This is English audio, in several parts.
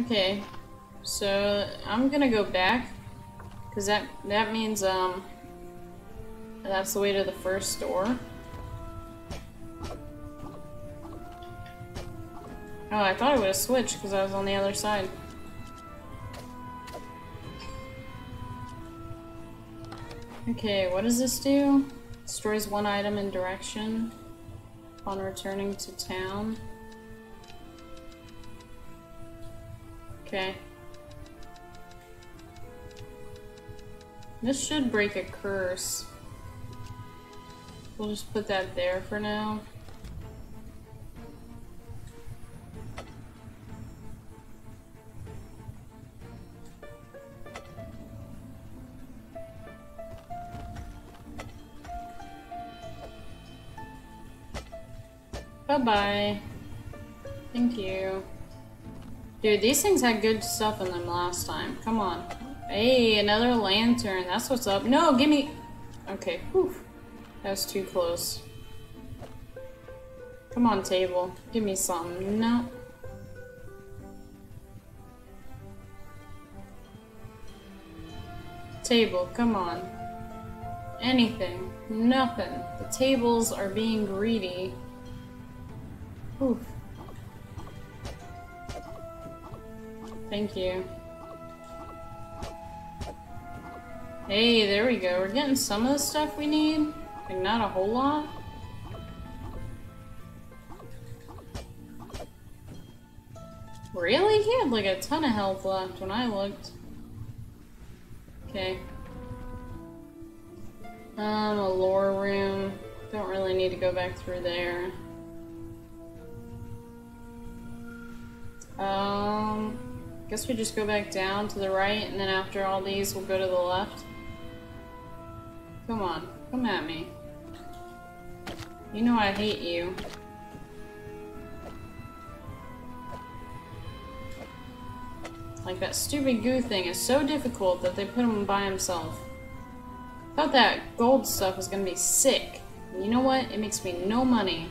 Okay, so I'm gonna go back because that that means um that's the way to the first door. Oh, I thought it would have switched because I was on the other side. Okay, what does this do? Destroys one item in direction upon returning to town. Okay. This should break a curse. We'll just put that there for now. Bye-bye. Dude, these things had good stuff in them last time. Come on. Hey, another lantern. That's what's up. No, give me... Okay, whew. That was too close. Come on, table. Give me some. No. Table, come on. Anything. Nothing. The tables are being greedy. Oof. Thank you. Hey, there we go. We're getting some of the stuff we need. Like, not a whole lot. Really? He had like a ton of health left when I looked. Okay. Um, a lore room. Don't really need to go back through there. Um, guess we just go back down to the right, and then after all these, we'll go to the left. Come on, come at me. You know I hate you. Like, that stupid goo thing is so difficult that they put him by himself. Thought that gold stuff was gonna be sick. You know what? It makes me no money.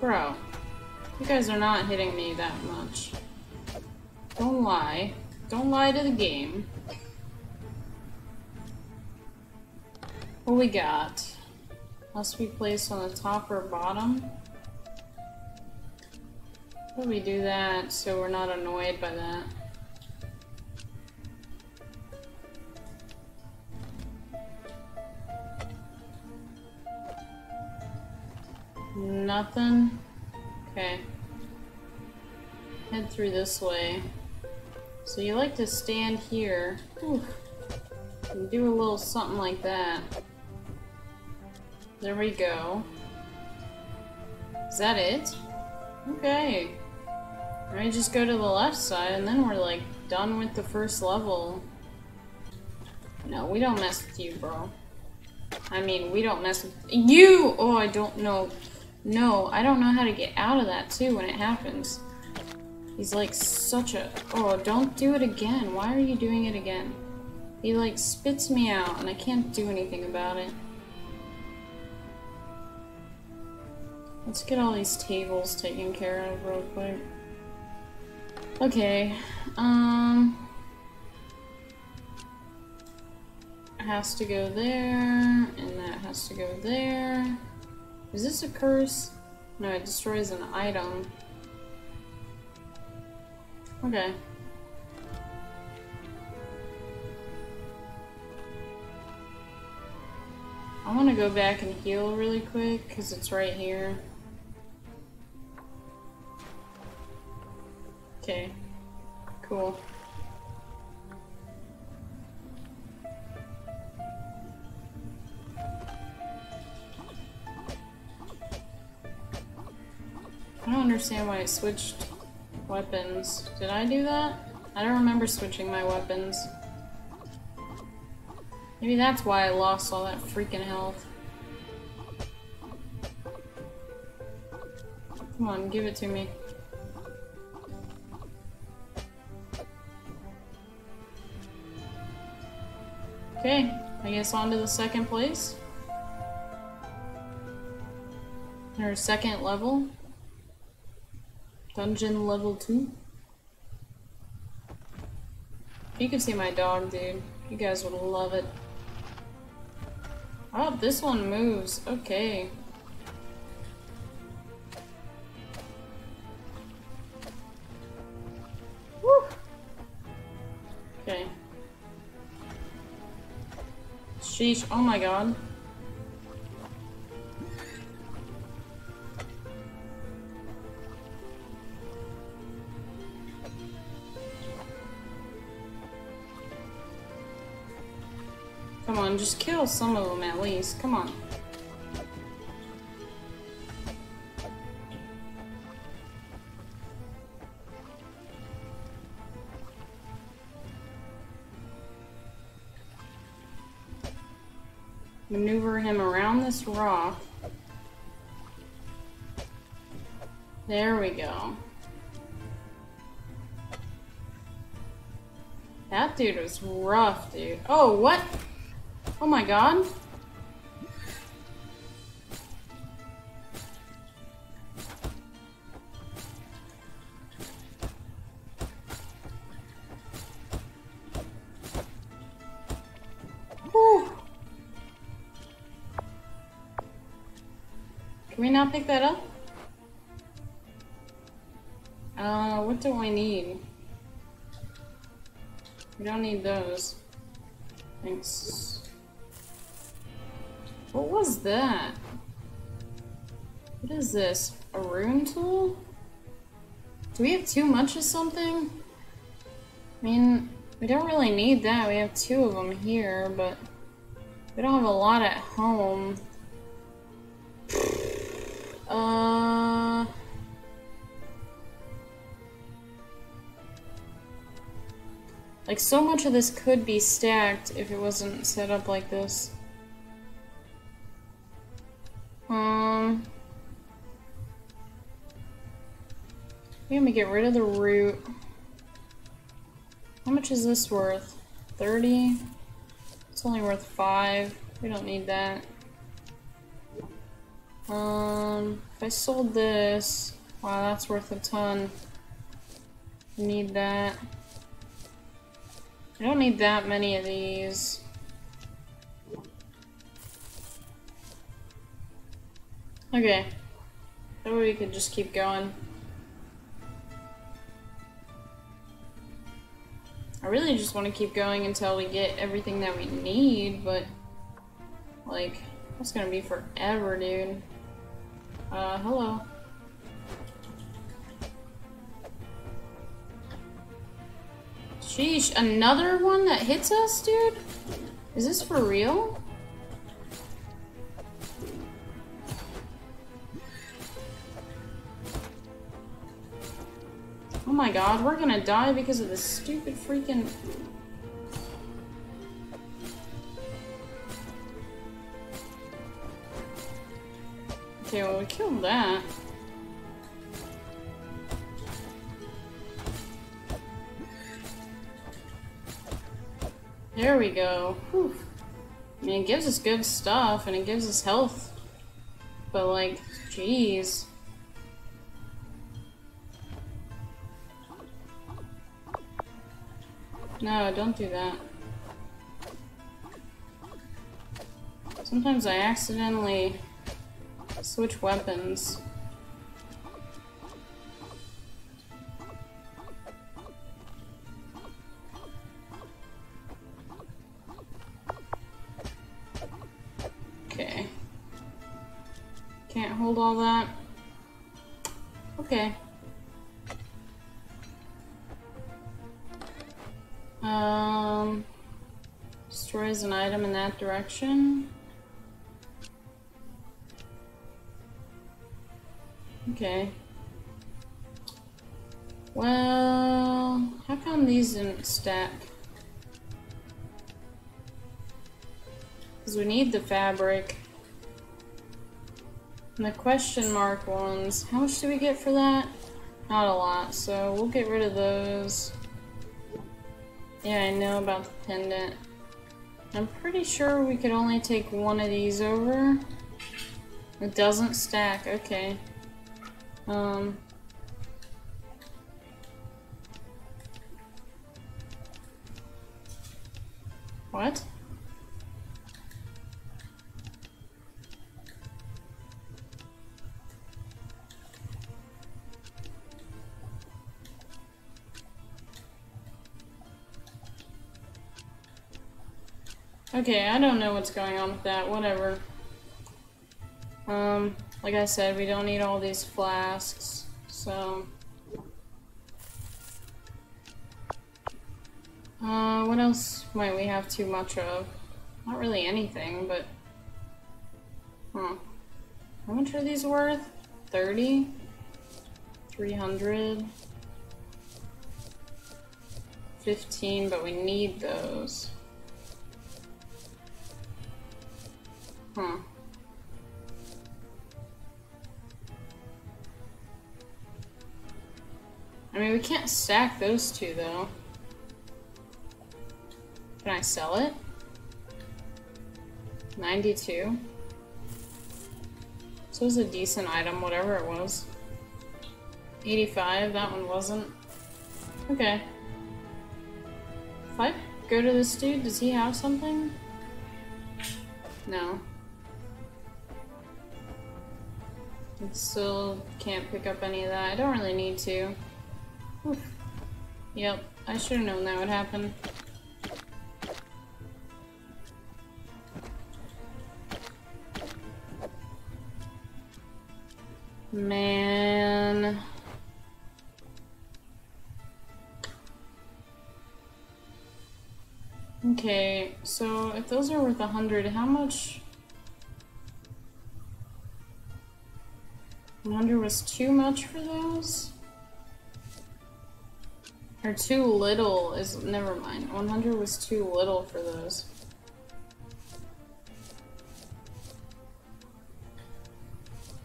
Bro, you guys are not hitting me that much. Don't lie. Don't lie to the game. What we got? Must be placed on the top or bottom? Do we do that so we're not annoyed by that? Nothing? Okay. Head through this way. So you like to stand here. Oof. And do a little something like that. There we go. Is that it? Okay. I just go to the left side and then we're like done with the first level. No, we don't mess with you, bro. I mean, we don't mess with you! Oh, I don't know. No, I don't know how to get out of that too when it happens. He's like such a... Oh, don't do it again. Why are you doing it again? He like spits me out and I can't do anything about it. Let's get all these tables taken care of real quick. Okay, um... Has to go there, and that has to go there. Is this a curse? No, it destroys an item. Okay. I want to go back and heal really quick, because it's right here. Okay. Cool. I don't understand why I switched weapons. Did I do that? I don't remember switching my weapons. Maybe that's why I lost all that freaking health. Come on, give it to me. Okay, I guess on to the second place. Our second level. Dungeon level 2. You can see my dog, dude. You guys would love it. Oh, this one moves. Okay. Woo! Okay. Sheesh. Oh my god. Just kill some of them at least. Come on. Maneuver him around this rock. There we go. That dude was rough, dude. Oh, what? Oh my god. Can we not pick that up? Uh, what do I need? We don't need those. What was that? What is this? A rune tool? Do we have too much of something? I mean, we don't really need that. We have two of them here, but we don't have a lot at home. Uh... Like, so much of this could be stacked if it wasn't set up like this. Um, I'm gonna get rid of the root. How much is this worth? 30? It's only worth 5. We don't need that. Um, if I sold this, wow, that's worth a ton. Need that. I don't need that many of these. Okay. That way we could just keep going. I really just want to keep going until we get everything that we need, but... Like, that's gonna be forever, dude. Uh, hello. Sheesh, another one that hits us, dude? Is this for real? My god, we're gonna die because of this stupid freaking... Okay, well we killed that. There we go. Whew. I mean, it gives us good stuff, and it gives us health. But, like, jeez. No, don't do that. Sometimes I accidentally switch weapons. Okay. Can't hold all that. Okay. Um, destroys an item in that direction. Okay. Well, how come these didn't stack? Because we need the fabric. And the question mark ones, how much do we get for that? Not a lot, so we'll get rid of those. Yeah, I know about the pendant. I'm pretty sure we could only take one of these over. It doesn't stack, okay. Um... What? Okay, I don't know what's going on with that, whatever. Um, like I said, we don't need all these flasks, so... Uh, what else might we have too much of? Not really anything, but... Huh. How much are these worth? 30? 300? 15, but we need those. Huh. I mean, we can't stack those two, though. Can I sell it? 92. So it was a decent item, whatever it was. 85, that one wasn't. Okay. If I go to this dude, does he have something? No. Still can't pick up any of that. I don't really need to. Oof. Yep, I should have known that would happen. Man. Okay, so if those are worth a hundred, how much 100 was too much for those? Or too little is- never mind. 100 was too little for those.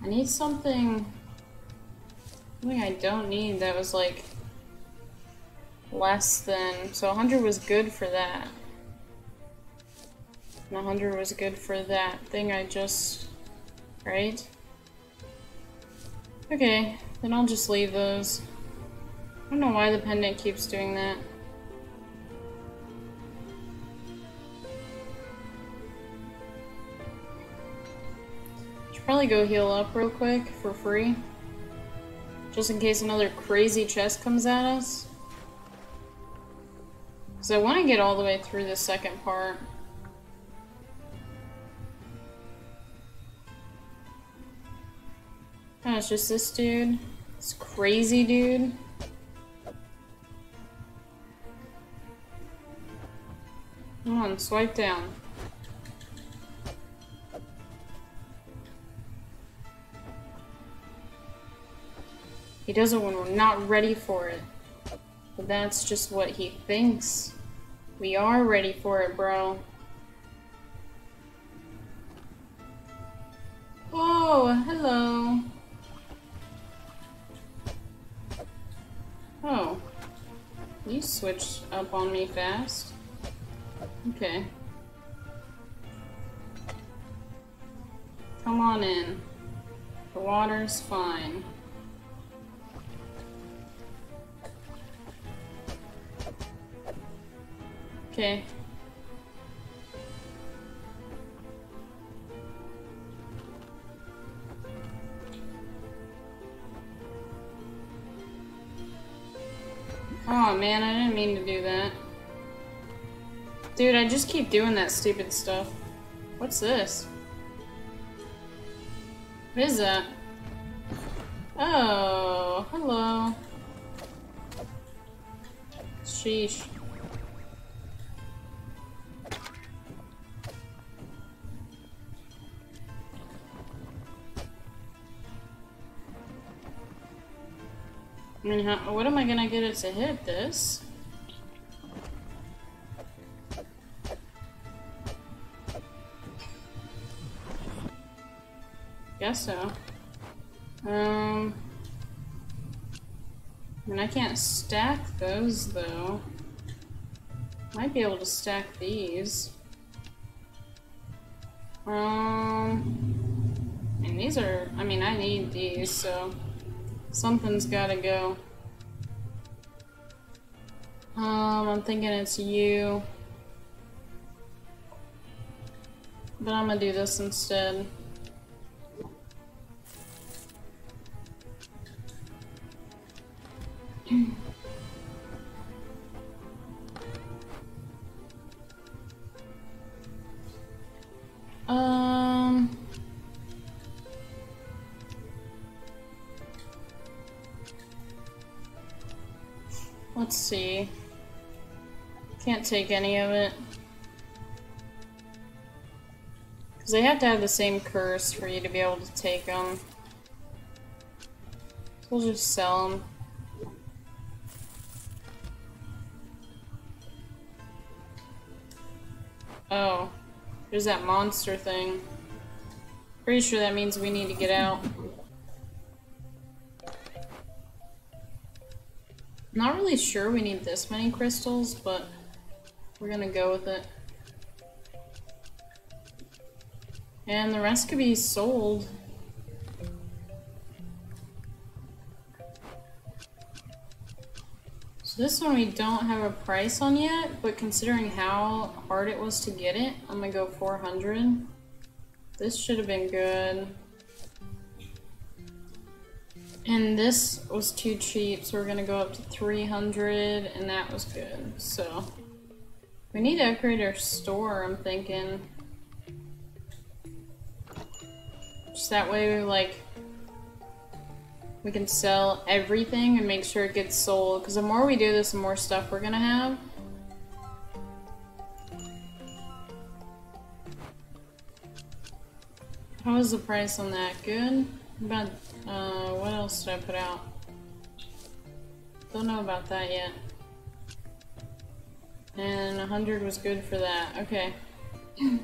I need something... Something I don't need that was like... Less than... So 100 was good for that. And 100 was good for that thing I just... Right? Okay, then I'll just leave those. I don't know why the pendant keeps doing that. Should probably go heal up real quick for free. Just in case another crazy chest comes at us. Because I want to get all the way through the second part. It's just this dude. It's crazy dude. Come on, swipe down. He does it when we're not ready for it. But that's just what he thinks. We are ready for it, bro. Oh, hello. You switched up on me fast. Okay. Come on in. The water's fine. Okay. Oh man, I didn't mean to do that. Dude, I just keep doing that stupid stuff. What's this? What is that? Oh, hello. Sheesh. I mean, how, what am I gonna get it to hit this? Guess so. Um, I mean, I can't stack those though. Might be able to stack these. Um, and These are, I mean, I need these, so something's gotta go. Um, I'm thinking it's you. But I'm gonna do this instead. see. Can't take any of it. Because they have to have the same curse for you to be able to take them. We'll just sell them. Oh. There's that monster thing. Pretty sure that means we need to get out. Not really sure we need this many crystals, but we're gonna go with it. And the rest could be sold. So this one we don't have a price on yet, but considering how hard it was to get it, I'm gonna go 400. This should have been good. And this was too cheap, so we're gonna go up to 300, and that was good, so. We need to upgrade our store, I'm thinking. Just that way, we, like, we can sell everything and make sure it gets sold, because the more we do this, the more stuff we're gonna have. How was the price on that? Good? About, uh, what else did I put out? Don't know about that yet. And 100 was good for that. Okay.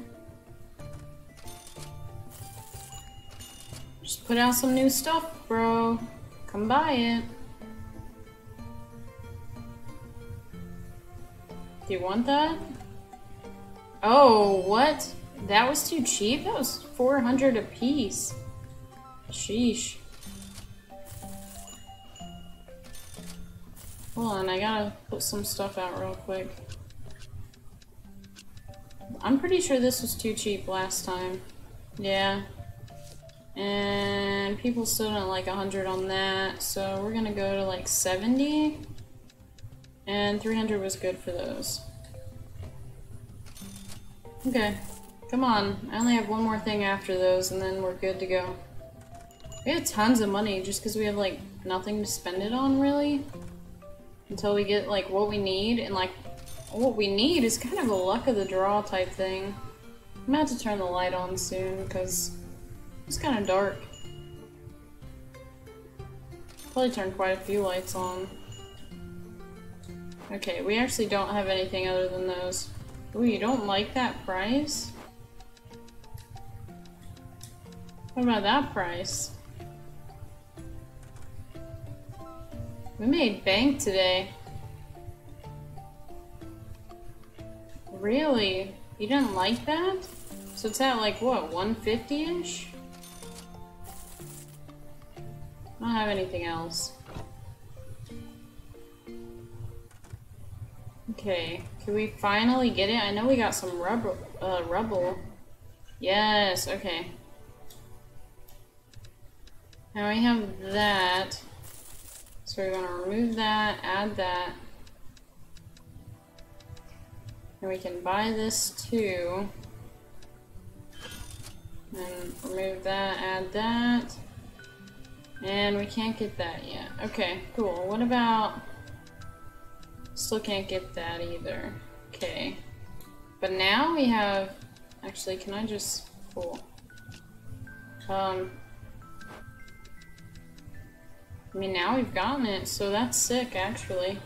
Just put out some new stuff, bro. Come buy it. Do you want that? Oh, what? That was too cheap? That was 400 a piece. Sheesh. Hold on, I gotta put some stuff out real quick. I'm pretty sure this was too cheap last time. Yeah. And people still don't like 100 on that, so we're gonna go to like 70. And 300 was good for those. Okay. Come on. I only have one more thing after those, and then we're good to go. We have tons of money just because we have, like, nothing to spend it on, really. Until we get, like, what we need, and, like, what we need is kind of a luck of the draw type thing. I'm have to turn the light on soon, because it's kind of dark. Probably turn quite a few lights on. Okay, we actually don't have anything other than those. Ooh, you don't like that price? What about that price? We made bank today. Really? You didn't like that? So it's at like, what, 150-ish? I don't have anything else. Okay, can we finally get it? I know we got some rubber, uh, rubble. Yes, okay. Now we have that. So we're gonna remove that, add that. And we can buy this too. And remove that, add that. And we can't get that yet. Okay, cool. What about... Still can't get that either. Okay. But now we have... Actually, can I just... Cool. Um... I mean, now we've gotten it, so that's sick, actually.